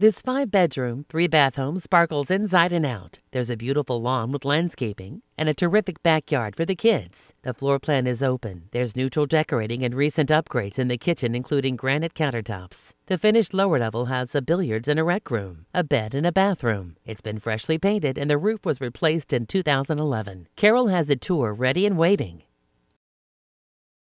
This five bedroom, three bath home sparkles inside and out. There's a beautiful lawn with landscaping and a terrific backyard for the kids. The floor plan is open. There's neutral decorating and recent upgrades in the kitchen, including granite countertops. The finished lower level has a billiards and a rec room, a bed, and a bathroom. It's been freshly painted and the roof was replaced in 2011. Carol has a tour ready and waiting.